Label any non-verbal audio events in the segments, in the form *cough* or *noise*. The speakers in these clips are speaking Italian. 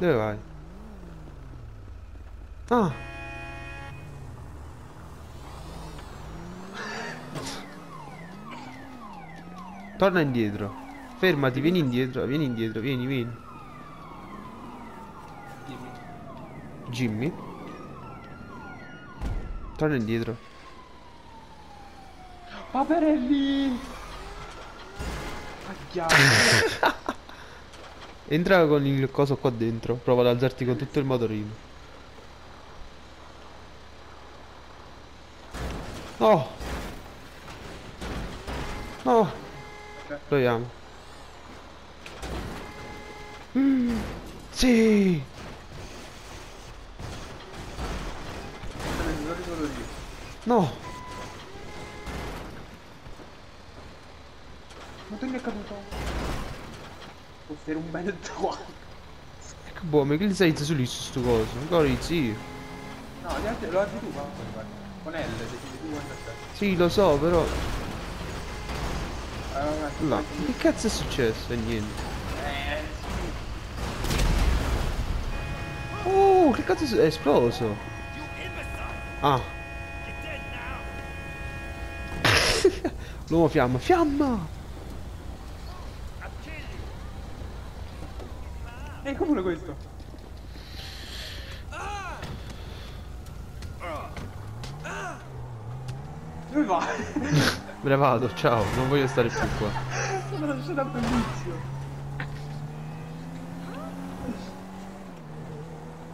Dove vai? Ah! Torna indietro. Fermati, vieni indietro, vieni indietro, vieni, vieni. Jimmy? Torna indietro. Paperelli! Cacchiamo. *laughs* Entra con il coso qua dentro. Prova ad alzarti con tutto il motorino. No! No! Proviamo. Mm, sì! No! Ma tu mi è caduto? Fosse un bel *laughs* qua. Che buono, ma che gli sei su lì su sto coso? Ancora zio. No, gli altri lo aggi tu, ma con L, se ti tu quando. Sì, lo so, però. Ah, vabbè, Là. Che cazzo è successo? Niente. Eh, sì. Oh, che cazzo è esploso? Ah. *laughs* L'uomo fiamma, fiamma! Ecco pure questo. Dove vai? Me ne vado, ciao, non voglio stare più qua. Sono una scena bellissima.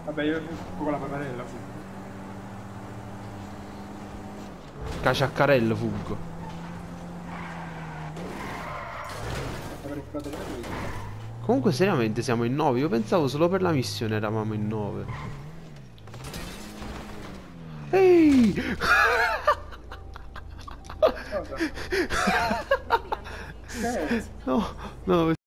Vabbè, io con la paperella. fuggo. Caciaccarello fuggo. Avrei fatto questo. Comunque seriamente siamo in 9, io pensavo solo per la missione eravamo in 9. Ehi! Eh, *laughs* No, no,